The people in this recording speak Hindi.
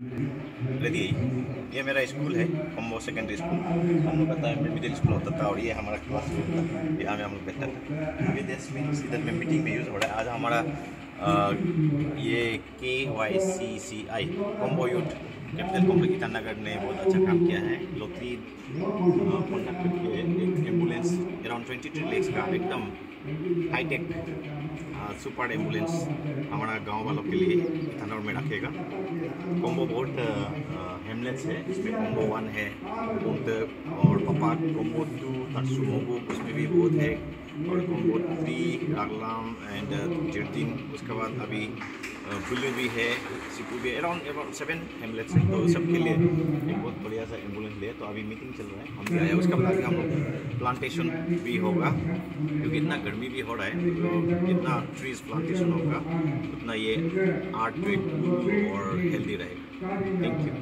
रेडी ये मेरा स्कूल है कॉम्बो सेकेंडरी स्कूल हम लोग का टाइम मिडिल स्कूल होता था और ये हमारा क्लास रूम था। यहाँ में हम लोग बैठता था। विदेश में इधर में मीटिंग में यूज़ हो रहा है। आज हमारा आ, ये K Y C C I combo youth capital combo Itanagar ने बहुत अच्छा काम किया है। एक ambulance around twenty three lakhs का एकदम हाईटेक सुपर एंबुलेंस हमारा गाँव वालों के लिए ईटानगर में रखेगा। कॉम्बो बहुत हेमलेट्स है, इसमें कॉम्बो वन है और पपा कॉम्बो टू तत्सुमोगो उसमें भी बहुत है, और कॉम्बो थ्री, रागलाम एंड जिर्दिन उसके बाद अभी बुल्लू भी है सिपू भी अराउंड अराउंड सेवन हेमलेट्स है तो सबके लिए एक बहुत बढ़िया सा एंबुलेंस लिया तो अभी मीटिंग चल रहा है, हम भी आए उसके बाद हम लोग प्लांटेशन भी होगा, क्योंकि इतना गर्मी भी हो रहा है तो जितना ट्रीज प्लांटेशन होगा, उतना ये आर्ट ट्रिप और हेल्दी रहेगा। Thank you